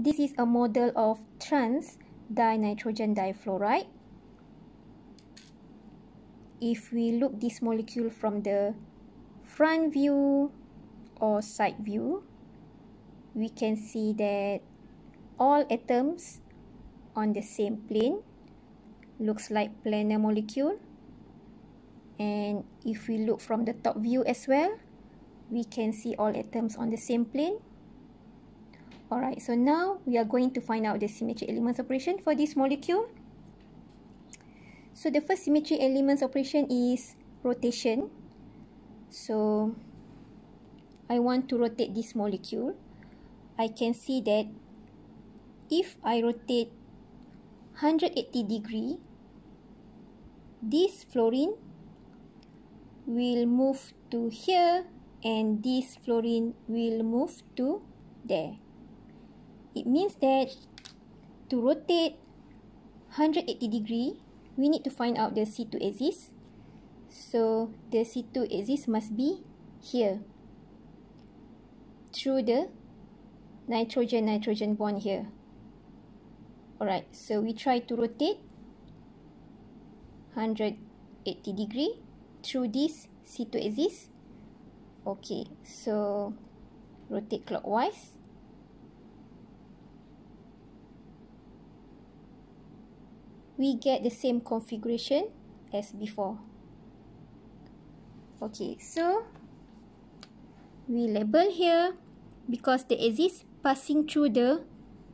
this is a model of trans dinitrogen difluoride. If we look this molecule from the front view or side view, we can see that all atoms on the same plane looks like planar molecule and if we look from the top view as well we can see all atoms on the same plane alright so now we are going to find out the symmetry elements operation for this molecule. So the first symmetry elements operation is rotation. So I want to rotate this molecule. I can see that if I rotate 180 degree this fluorine will move to here and this fluorine will move to there. It means that to rotate 180 degree, we need to find out the C2 axis. So the C2 axis must be here through the nitrogen-nitrogen bond here. Alright, so we try to rotate 180 degree through this C2 axis. Okay, so rotate clockwise. We get the same configuration as before. Okay, so we label here because the axis passing through the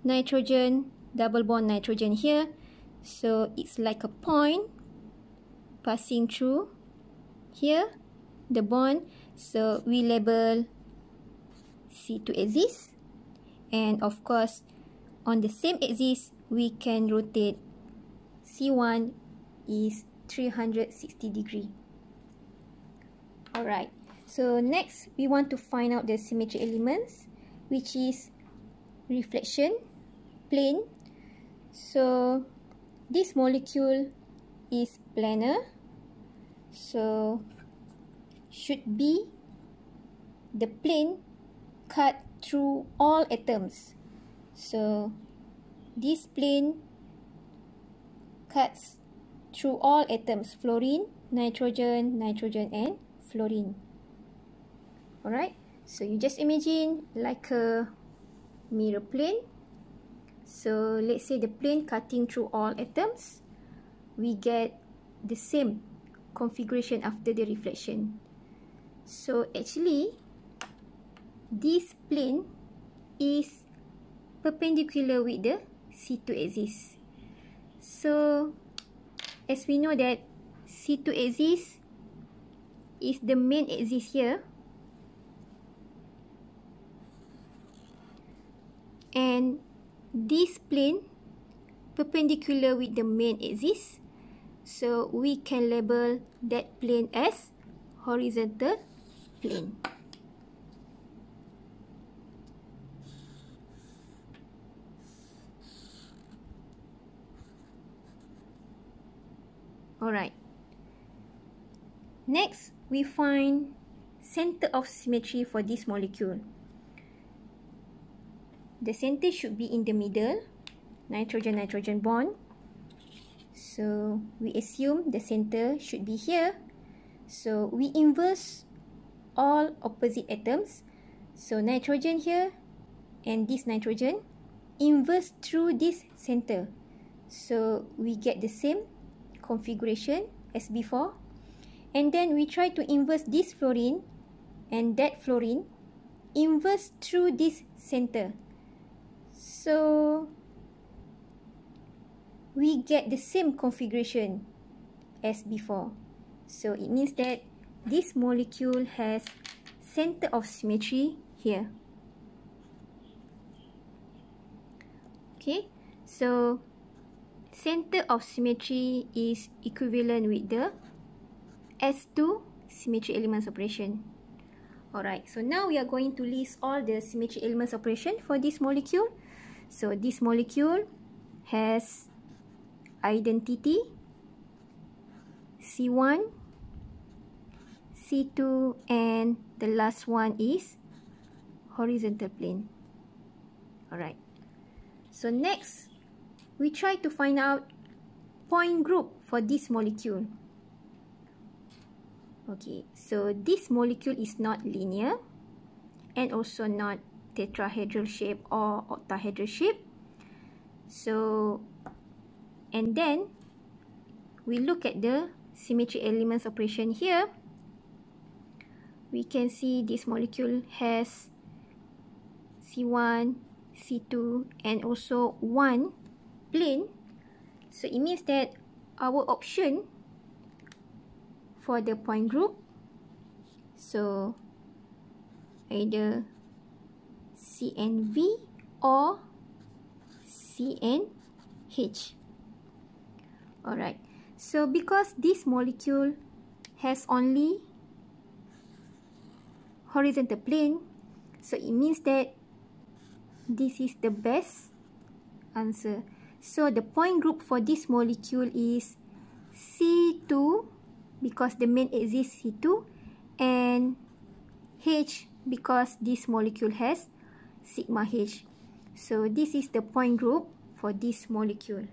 nitrogen, double bond nitrogen here. So it's like a point passing through here the bond so we label C2 axis and of course on the same axis we can rotate C1 is 360 degree. Alright so next we want to find out the symmetry elements which is reflection plane. So this molecule is planar. So should be the plane cut through all atoms. So this plane cuts through all atoms fluorine nitrogen nitrogen and fluorine alright so you just imagine like a mirror plane so let's say the plane cutting through all atoms we get the same configuration after the reflection. So actually, this plane is perpendicular with the C2 axis. So, as we know that C2 axis is the main axis here. And this plane perpendicular with the main axis So we can label that plane as horizontal plane. Alright. Next, we find center of symmetry for this molecule. The center should be in the middle, nitrogen-nitrogen bond. So we assume the center should be here. So we inverse all opposite atoms. So nitrogen here and this nitrogen inverse through this center. So we get the same configuration as before. And then we try to inverse this fluorine and that fluorine inverse through this center. So we get the same configuration as before. So it means that this molecule has center of symmetry here. Okay, so center of symmetry is equivalent with the S2 symmetry elements operation. Alright, so now we are going to list all the symmetry elements operation for this molecule. So this molecule has identity C1 C2 and the last one is horizontal plane alright So next, we try to find out point group for this molecule. Okay, so this molecule is not linear and also not tetrahedral shape or octahedral shape. So, and then we look at the symmetry elements operation here. We can see this molecule has C1, C2 and also 1 plane. So it means that our option for the point group, so either CNV or CNH. Alright, so because this molecule has only horizontal plane, so it means that this is the best answer. So the point group for this molecule is C2 because the main axis C2 and H because this molecule has sigma H. So this is the point group for this molecule.